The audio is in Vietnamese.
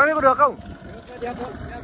Vâng, bao nhiêu có được không? Được, được, được, được.